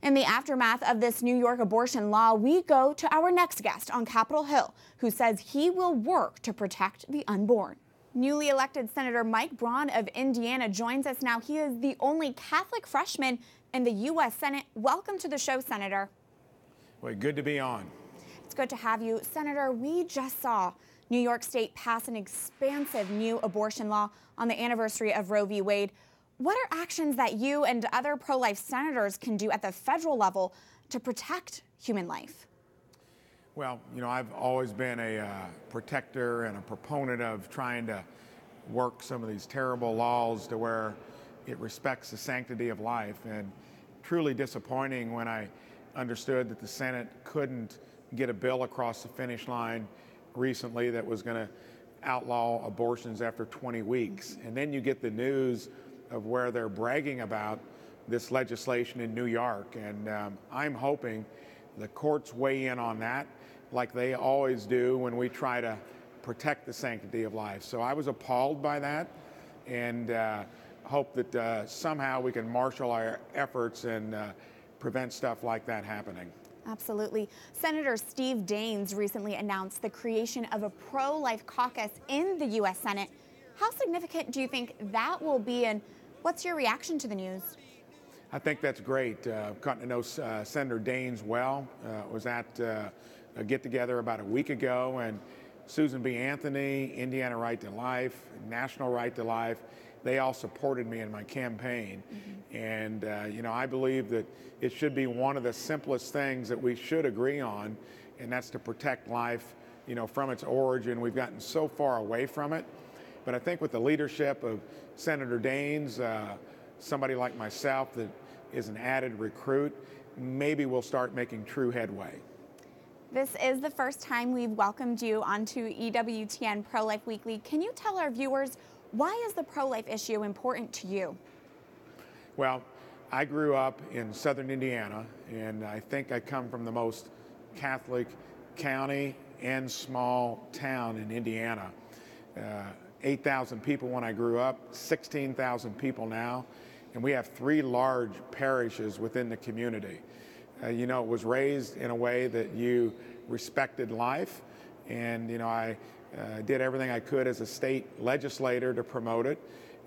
In the aftermath of this New York abortion law, we go to our next guest on Capitol Hill, who says he will work to protect the unborn. Newly elected Senator Mike Braun of Indiana joins us now. He is the only Catholic freshman in the U.S. Senate. Welcome to the show, Senator. Well, good to be on. It's good to have you. Senator, we just saw New York State pass an expansive new abortion law on the anniversary of Roe v. Wade. What are actions that you and other pro life senators can do at the federal level to protect human life? Well, you know, I've always been a uh, protector and a proponent of trying to work some of these terrible laws to where it respects the sanctity of life. And truly disappointing when I understood that the Senate couldn't get a bill across the finish line recently that was going to outlaw abortions after 20 weeks. And then you get the news of where they're bragging about this legislation in New York. And um, I'm hoping the courts weigh in on that like they always do when we try to protect the sanctity of life. So I was appalled by that and uh, hope that uh, somehow we can marshal our efforts and uh, prevent stuff like that happening. Absolutely. Senator Steve Daines recently announced the creation of a pro life caucus in the U.S. Senate. How significant do you think that will be, and what's your reaction to the news? I think that's great. Uh, gotten to know uh, Senator Daines well. Uh, was at uh, a get together about a week ago, and Susan B. Anthony, Indiana Right to Life, National Right to Life, they all supported me in my campaign. Mm-hmm. And, uh, you know, I believe that it should be one of the simplest things that we should agree on, and that's to protect life, you know, from its origin. We've gotten so far away from it. But I think with the leadership of Senator Daines, uh, somebody like myself that is an added recruit, maybe we'll start making true headway. This is the first time we've welcomed you onto EWTN Pro Life Weekly. Can you tell our viewers why is the pro life issue important to you? Well, I grew up in southern Indiana, and I think I come from the most Catholic county and small town in Indiana. Uh, 8,000 people when I grew up, 16,000 people now, and we have three large parishes within the community. Uh, you know, it was raised in a way that you respected life, and you know, I uh, did everything I could as a state legislator to promote it.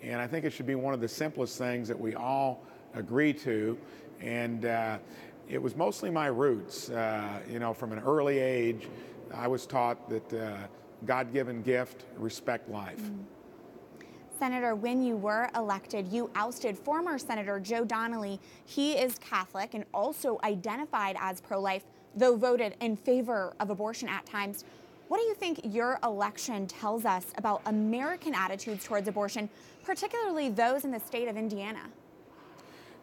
And I think it should be one of the simplest things that we all agree to. And uh, it was mostly my roots. Uh, you know, from an early age, I was taught that uh, God given gift, respect life. Mm. Senator, when you were elected, you ousted former Senator Joe Donnelly. He is Catholic and also identified as pro life, though voted in favor of abortion at times. What do you think your election tells us about American attitudes towards abortion, particularly those in the state of Indiana?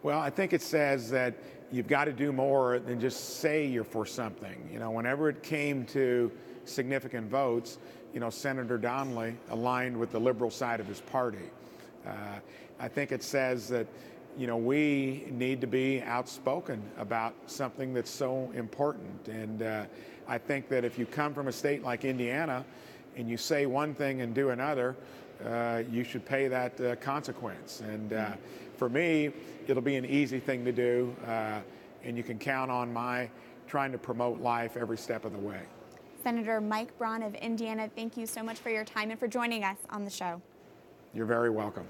Well, I think it says that you've got to do more than just say you're for something. You know, whenever it came to significant votes, you know, Senator Donnelly aligned with the liberal side of his party. Uh, I think it says that, you know, we need to be outspoken about something that's so important. And uh, I think that if you come from a state like Indiana and you say one thing and do another, uh, you should pay that uh, consequence. And uh, for me, it'll be an easy thing to do, uh, and you can count on my trying to promote life every step of the way. Senator Mike Braun of Indiana, thank you so much for your time and for joining us on the show. You're very welcome.